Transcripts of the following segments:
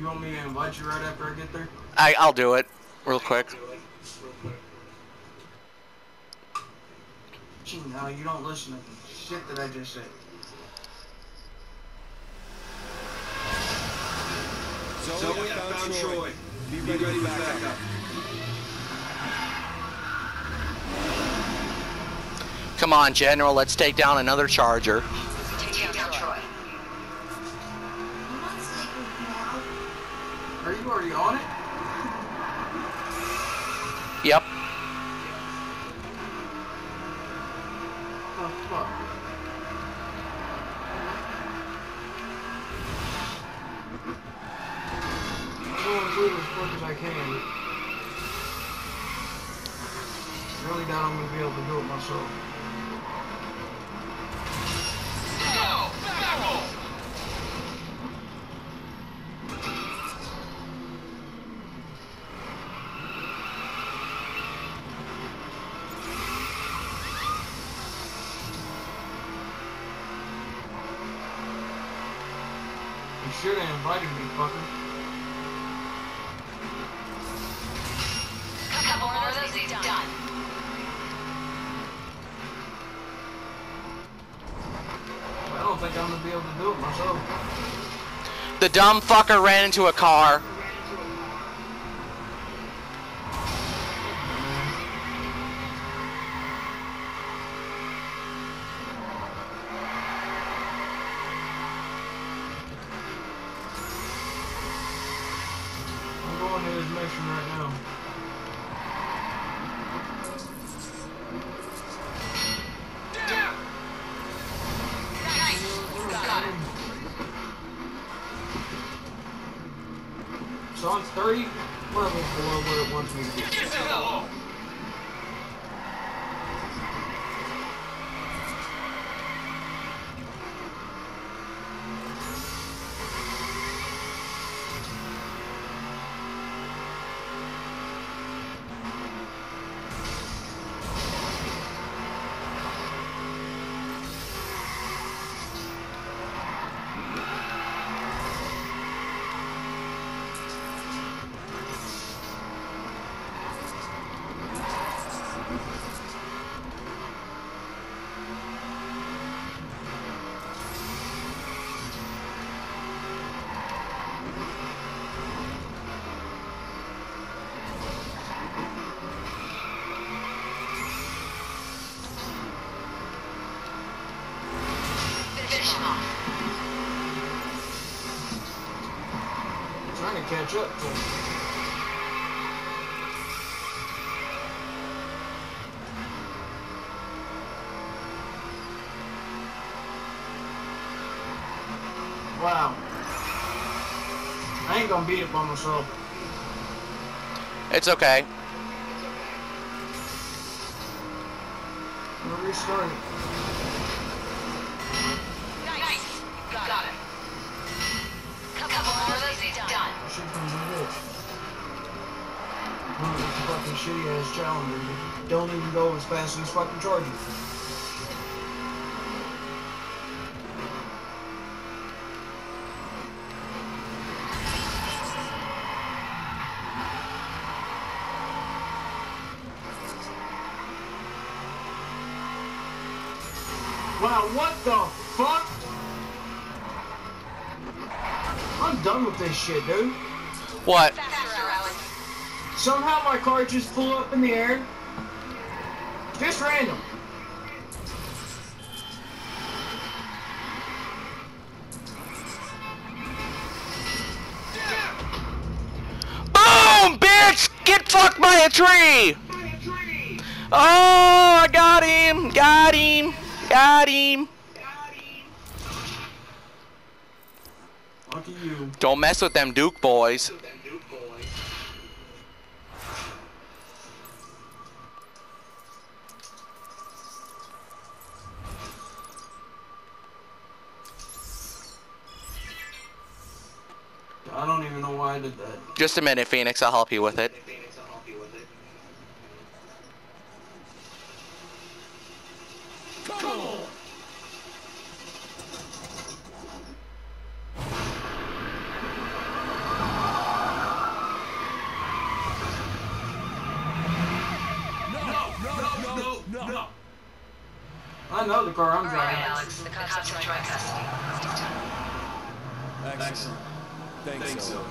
You want me to invite you right after I get there? I, I'll do it real quick. No, you don't listen to shit that I just said. Zoe, I found Troy. Be ready, to back up. Come on, General, let's take down another Charger. Take down Troy. Are you already on it? Yep. Oh, fuck. I'm going through it as quick as I can. Really doubt I'm gonna be able to do it myself. You should have invited me, fucker. A couple more of those, he's done. I don't think I'm gonna be able to do it myself. The dumb fucker ran into a car. I'm mission right now. So I'm 30 levels below where it wants me to be. Trying catch up to him. Wow. I ain't gonna beat it by myself. It's okay. I'm gonna should come do this. Oh, it's a fucking shitty ass challenger. You don't even go as fast as fucking charging. Wow, what the fuck? I'm done with this shit, dude. What? Somehow my car just flew up in the air. Just random. Boom, bitch! Get fucked by a tree! Oh, I got him! Got him! Got him! You. Don't mess with them Duke boys. I don't even know why I did that. Just a minute, Phoenix. I'll help you with it. Know the car I'm All right, driving. Alex. The cops have joint custody. Excellent. Thanks, so.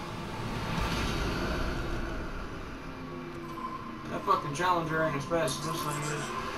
That fucking Challenger ain't as fast as this thing is.